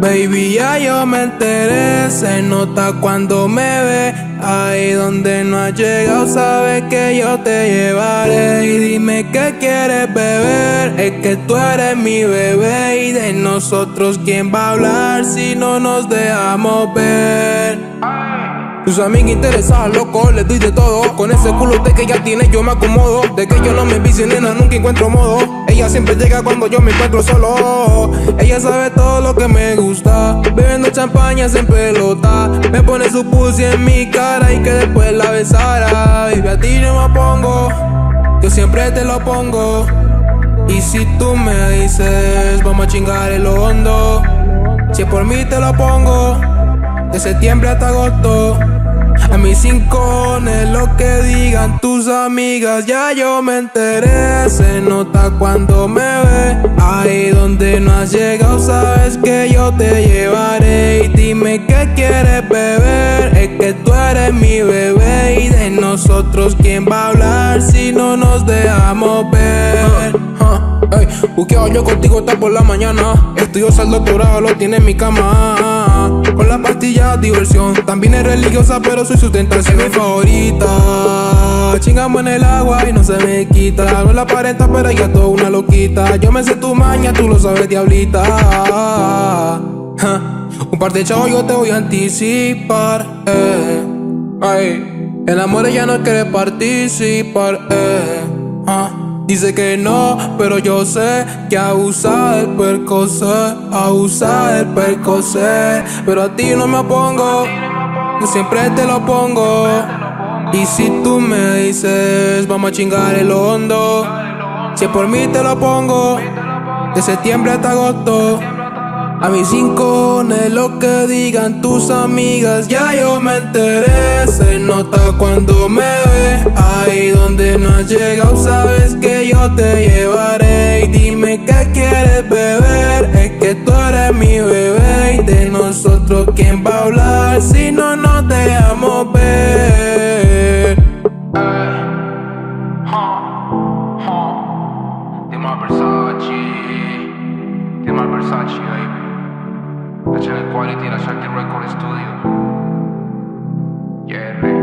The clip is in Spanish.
Baby, ya yo me enteré, se nota cuando me ve. Ahí donde no has llegado, sabes que yo te llevaré. Y dime qué quieres beber, es que tú eres mi bebé. Y de nosotros, ¿quién va a hablar si no nos dejamos ver? Tus amigas interesadas, loco, les doy de todo. Con ese culo de que ya tiene, yo me acomodo. De que yo no me vicio, nena, nunca encuentro modo. Ella siempre llega cuando yo me encuentro solo. Ella sabe todo lo que me gusta. Bebiendo champaña en pelota. Me pone su pussy en mi cara y que después la besara. Baby, a ti no me pongo. Yo siempre te lo pongo. Y si tú me dices, vamos a chingar el hondo. Si por mí te lo pongo. De septiembre hasta agosto. Mis es lo que digan tus amigas, ya yo me enteré. Se nota cuando me ve. Ahí donde no has llegado, sabes que yo te llevaré. Y dime qué quieres beber. Es que tú eres mi bebé. Y de nosotros, ¿quién va a hablar si no nos dejamos ver? Buqueo yo contigo hasta por la mañana. Estudio al doctorado, lo tiene en mi cama. Con la pastilla diversión. También es religiosa, pero soy su tentación mi favorita. Chingamos en el agua y no se me quita. No la aparenta, pero ella toda una loquita. Yo me sé tu maña, tú lo sabes, diablita. Un par de chavos yo te voy a anticipar. Eh. El amor ella no quiere participar. Eh. Dice que no, pero yo sé que abusa del percocé, abusa del percocé. Pero a ti no me opongo, yo siempre te lo pongo. Y si tú me dices, vamos a chingar el hondo, si por mí te lo pongo, de septiembre hasta agosto. A mis cinco lo que digan tus amigas, ya yo me enteré. Se nota cuando me ve, ahí donde no has llegado, sabes que yo te llevaré y dime qué quieres beber. Es que tú eres mi bebé y de nosotros quién va a hablar si no nos HL Quality, la Shanti Record Studio. Yeah,